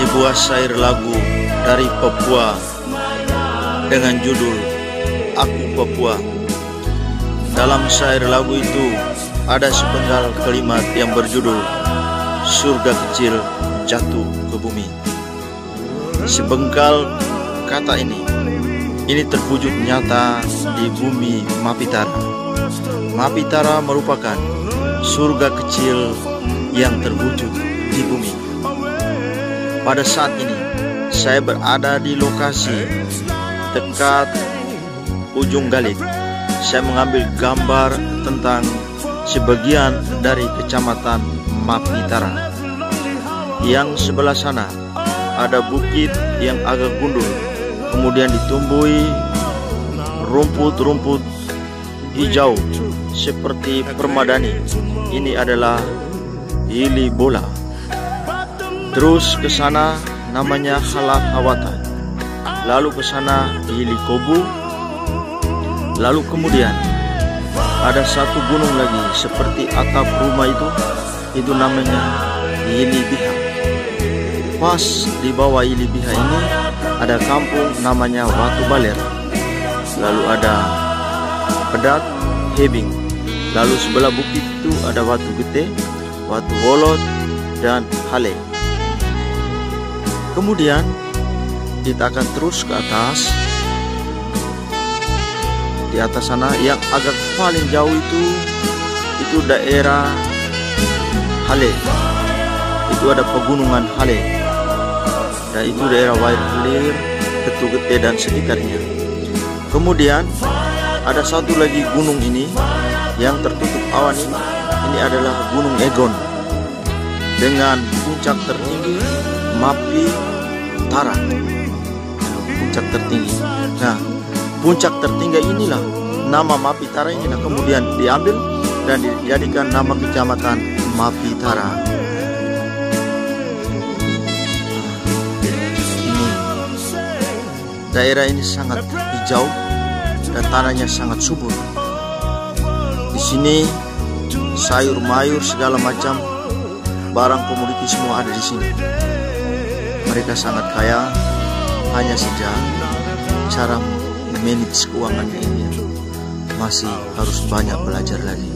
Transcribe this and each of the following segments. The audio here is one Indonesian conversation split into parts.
sebuah syair lagu dari Papua dengan judul Aku Papua. Dalam syair lagu itu ada sepenggal kalimat yang berjudul Surga kecil jatuh ke bumi. Sebengkal kata ini ini terwujud nyata di bumi Mapitara. Mapitara merupakan surga kecil yang terwujud di bumi. Pada saat ini, saya berada di lokasi dekat ujung Galit. Saya mengambil gambar tentang sebagian dari kecamatan Mapitara. Yang sebelah sana ada bukit yang agak gundul, kemudian ditumbuhi rumput-rumput hijau seperti permadani. Ini adalah Hili Bola. Terus ke sana namanya Halak Hawata. Lalu ke sana Hili Kobu. Lalu kemudian ada satu gunung lagi seperti atap rumah itu. Itu namanya Hili Biha. Pas di bawah Hili Biha ini ada kampung namanya Watu Baler. Lalu ada Pedat Hebing. Lalu sebelah bukit itu ada Watu Gede, Watu Wolot, dan Hale. Kemudian kita akan terus ke atas. Di atas sana yang agak paling jauh itu itu daerah Hale. Itu ada pegunungan Hale. Dan itu daerah Wair Hilir, Ketu Gede dan sekitarnya. Kemudian ada satu lagi gunung ini yang tertutup awan ini. Ini adalah Gunung Egon dengan puncak tertinggi Mapi Tara puncak tertinggi. Nah puncak tertinggi inilah nama Mapi Tara ini nah, kemudian diambil dan dijadikan nama kecamatan Mapi Tara ini daerah ini sangat hijau dan tanahnya sangat subur. Di sini sayur mayur segala macam barang komoditi semua ada di sini. Mereka sangat kaya, hanya saja cara manage keuangannya ini masih harus banyak belajar lagi.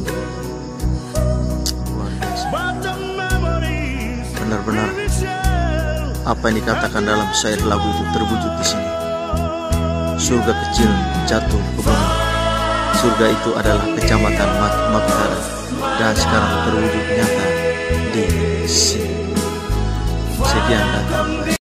Benar-benar apa yang dikatakan dalam syair lagu itu terwujud di sini. Surga kecil jatuh ke bumi. Surga itu adalah kecamatan Mapitara dan sekarang terwujud nyata di sini. yang.